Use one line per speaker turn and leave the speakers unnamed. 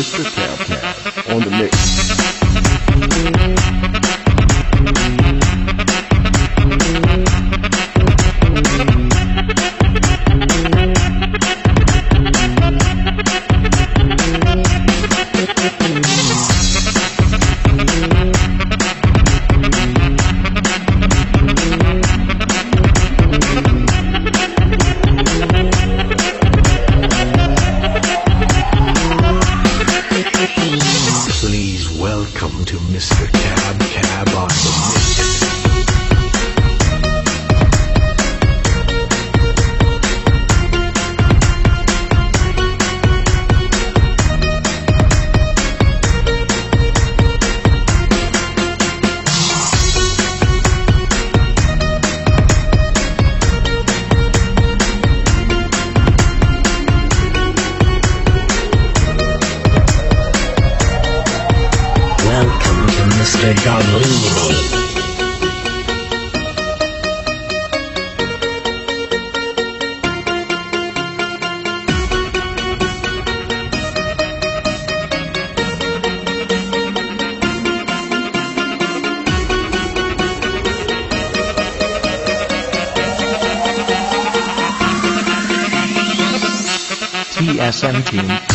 Mr. Cowcat on the mix.
sick. de Cabrera.
TSM team.